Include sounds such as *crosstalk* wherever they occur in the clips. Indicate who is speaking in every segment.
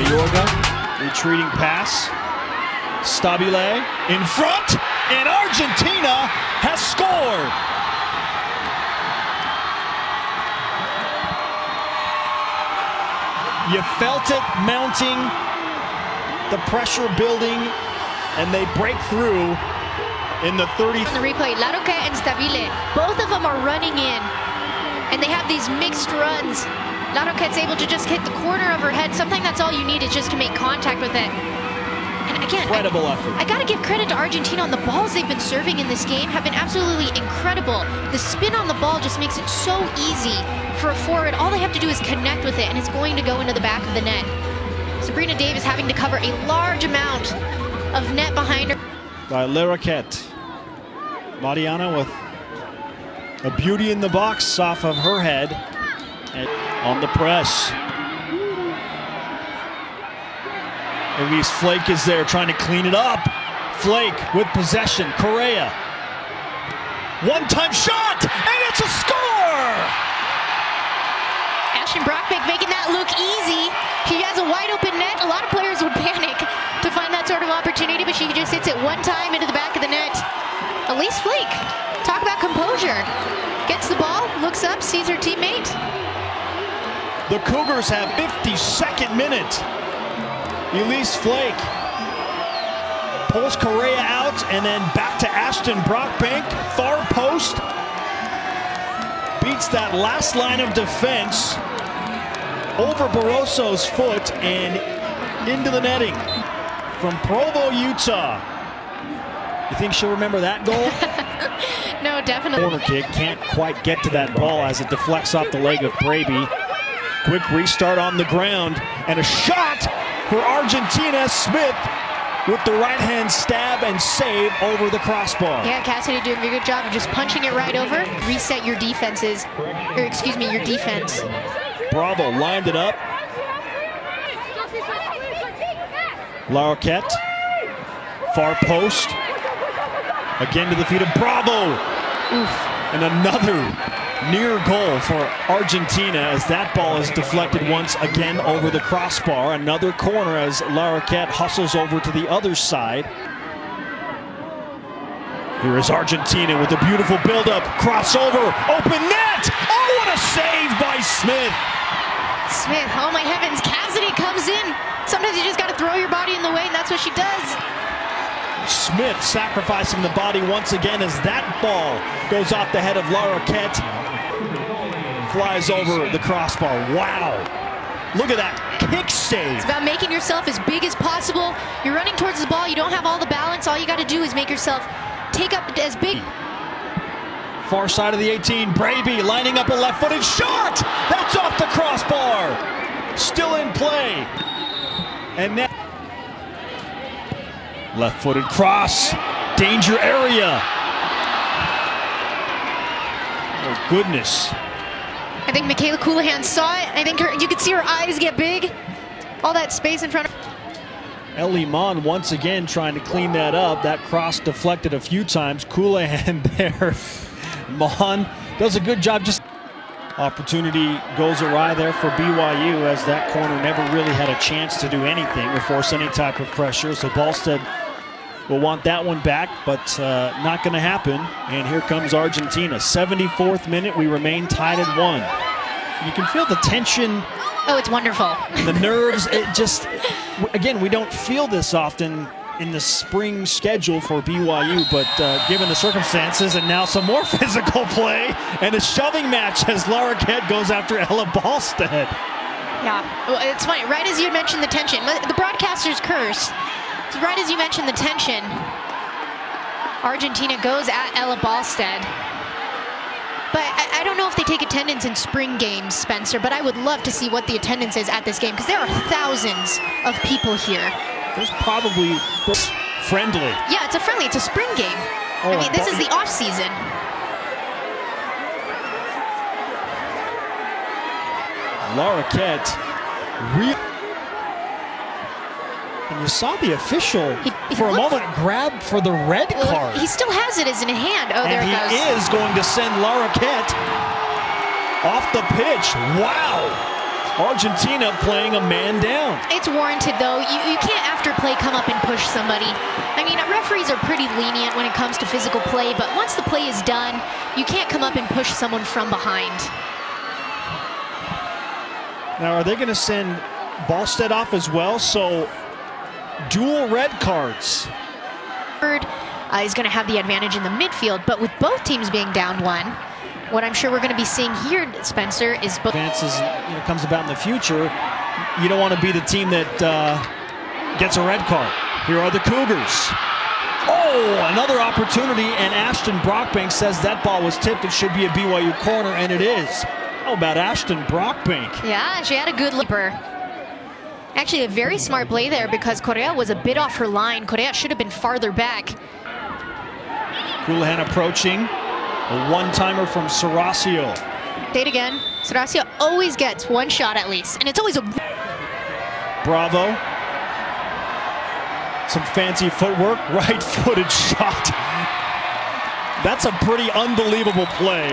Speaker 1: Mayorga, retreating pass. Stabile in front, and Argentina has scored. You felt it mounting, the pressure building, and they break through in the 30.
Speaker 2: On the replay, Larroquette and Stabile, both of them are running in, and they have these mixed runs. Larroquette's able to just hit the corner of her head, something that's all you need is just to make contact with it. And again,
Speaker 1: Incredible
Speaker 2: I,
Speaker 1: effort.
Speaker 2: I gotta give credit to Argentina on the balls they've been serving in this game have been absolutely incredible. The spin on the ball just makes it so easy for a forward. All they have to do is connect with it, and it's going to go into the back of the net. Sabrina Davis having to cover a large amount of net behind her.
Speaker 1: by Larroquette. Mariana with a beauty in the box off of her head. And on the press. Elise Flake is there trying to clean it up. Flake with possession. Correa. One time shot, and it's a score!
Speaker 2: Ashton Brockbank making that look easy. He has a wide open net. A lot of players would *laughs* panic to find that sort of opportunity, but she just hits it one time into the back of the net. Elise Flake, talk about composure. Gets the ball,
Speaker 1: The Cougars have 52nd minute. Elise Flake pulls Correa out and then back to Ashton Brockbank. Far post. Beats that last line of defense over Barroso's foot and into the netting from Provo, Utah. You think she'll remember that goal? *laughs*
Speaker 2: No, definitely.
Speaker 1: corner kick. Can't quite get to that ball as it deflects off the leg of Braby. Quick restart on the ground and a shot for Argentina. Smith with the right hand stab and save over the crossbar.
Speaker 2: Yeah, Cassidy doing a good job of just punching it right over. Reset your defenses, or excuse me, your defense.
Speaker 1: Bravo lined it up. Larroquette. Far post. Again to the feet of Bravo. And another near goal for Argentina as that ball is deflected once again over the crossbar. Another corner as Larroquette hustles over to the other side. Here is Argentina with a beautiful build-up, crossover, open net! Oh, what a save by Smith!
Speaker 2: Smith, oh my heavens, Cassidy comes in. Sometimes you just got to throw your body in the way, and that's what she does.
Speaker 1: Smith sacrificing the body once again as that ball goes off the head of Larroquette. Flies over the crossbar. Wow. Look at that kick save.
Speaker 2: It's about making yourself as big as possible. You're running towards the ball, you don't have all the balance. All you got to do is make yourself take up as big.
Speaker 1: Far side of the 18, Braby lining up a left-footed shot. That's off the crossbar. Still in play. And now left-footed cross. Danger area. Oh goodness.
Speaker 2: I think Michaela Colohan saw it. I think her, you could see her eyes get big. All that space in front of
Speaker 1: Ellie Mon once again trying to clean that up. That cross deflected a few times. Colohan *laughs* there. Mon does a good job. Just opportunity goes awry there for BYU as that corner never really had a chance to do anything or force any type of pressure. So Ballstaedt will want that one back, but uh, not going to happen. And here comes Argentina. 74th minute. We remain tied at one. You can feel the tension
Speaker 2: Oh, it's wonderful.
Speaker 1: the nerves it just again we don't feel this often in the spring schedule for BYU but uh, given the circumstances and now some more *laughs* physical play and a shoving match as Larroquette goes after Ella Ballstaedt
Speaker 2: Yeah, well, it's funny. Right as you mentioned the tension, the broadcaster's curse. Right as you mentioned the tension, Argentina goes at Ella Ballstaedt. But I, I don't know if they take attendance in spring games, Spencer, but I would love to see what the attendance is at this game because there are thousands of people here.
Speaker 1: there's probably friendly
Speaker 2: Yeah, it's a friendly, it's a spring game.
Speaker 1: Oh,
Speaker 2: I mean, this is the off season.
Speaker 1: Larroquette re- and you saw the official
Speaker 2: He- he
Speaker 1: for a moment grab for the red card
Speaker 2: he still has it as in hand. Oh, there
Speaker 1: and
Speaker 2: it
Speaker 1: he
Speaker 2: goes.
Speaker 1: is going to send Larroquette off the pitch. Wow. Argentina playing a man down.
Speaker 2: It's warranted, though. You, you can't, after play, come up and push somebody. I mean, referees are pretty lenient when it comes to physical play, but once the play is done, you can't come up and push someone from behind.
Speaker 1: Now, are they going to send Ballstaedt off as well? So, dual red cards.
Speaker 2: Uh, is going to have the advantage in the midfield, but with both teams being down one, what I'm sure we're going to be seeing here, Spencer, is both.
Speaker 1: Advances you know, comes about in the future. You don't want to be the team that uh, gets a red card. Here are the Cougars. Oh, another opportunity, and Ashton Brockbank says that ball was tipped. It should be a BYU corner, and it is. How about Ashton Brockbank?
Speaker 2: Yeah, she had a good leaper. Actually, a very smart play there because Correa was a bit off her line. Correa should have been farther back.
Speaker 1: Colohan approaching. A one-timer from Saracio.
Speaker 2: Date again. Saracio always gets one shot at least, and it's always a...
Speaker 1: Bravo. Some fancy footwork, *laughs* right-footed shot. That's a pretty unbelievable play.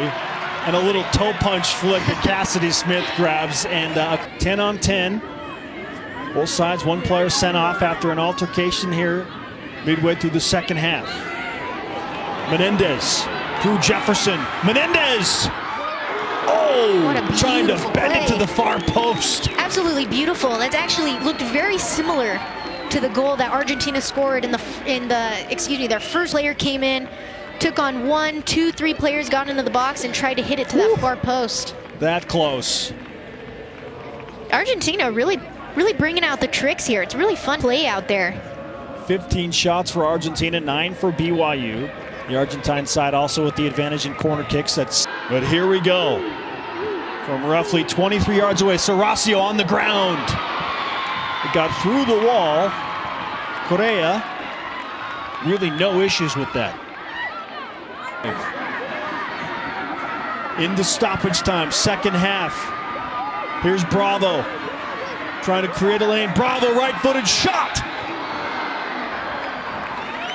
Speaker 1: And a little toe punch flick that Cassidy Smith grabs. And uh, 10 on 10. Both sides, one player sent off after an altercation here midway through the second half. Menendez through Jefferson. Menendez! Oh, trying to bend play. it to the far post.
Speaker 2: Absolutely beautiful. That's actually looked very similar to the goal that Argentina scored in the in the excuse me their first layer came in, took on one, two, three players, got into the box and tried to hit it to that far post.
Speaker 1: That close.
Speaker 2: Argentina really really bringing out the tricks here. It's really fun play out there.
Speaker 1: 15 shots for Argentina, nine for BYU. The Argentine side also with the advantage in corner kicks. That's but here we go. From roughly 23 yards away, Saracio on the ground. It got through the wall. Correa, really no issues with that. Into stoppage time, second half. Here's Bravo. Trying to create a lane. Bravo, right-footed shot.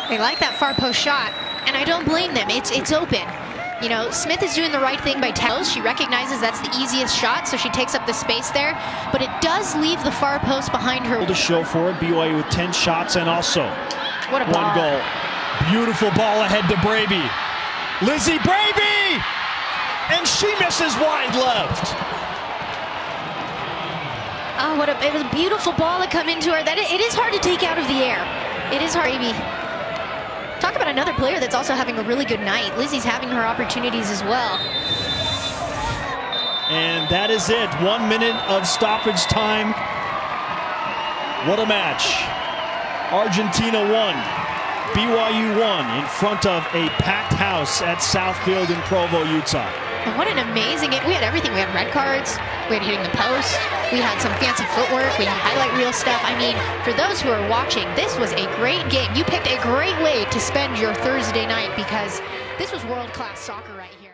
Speaker 2: They like that far post shot and I don't blame them. It's it's open. You know, Smith is doing the right thing by tackles. She recognizes that's the easiest shot, so she takes up the space there. But it does leave the far post behind her.
Speaker 1: To show for it, BYU with 10 shots and also
Speaker 2: what a
Speaker 1: one
Speaker 2: ball.
Speaker 1: goal. Beautiful ball ahead to Braby. Lizzie Braby! And she misses wide left.
Speaker 2: Oh, what a, it was a beautiful ball to come into her. That it, it is hard to take out of the air. It is hard, Amy. Talk about another player that's also having a really good night. Lizzie's having her opportunities as well.
Speaker 1: And that is it. One minute of stoppage time. What a match. Argentina won. BYU won in front of a packed house at Southfield in Provo, Utah.
Speaker 2: And what an amazing game. We had everything. We had red cards. We had hitting the post. We had some fancy footwork. We had highlight reel stuff. I mean, for those who are watching, this was a great game. You picked a great way to spend your Thursday night because this was world-class soccer right here.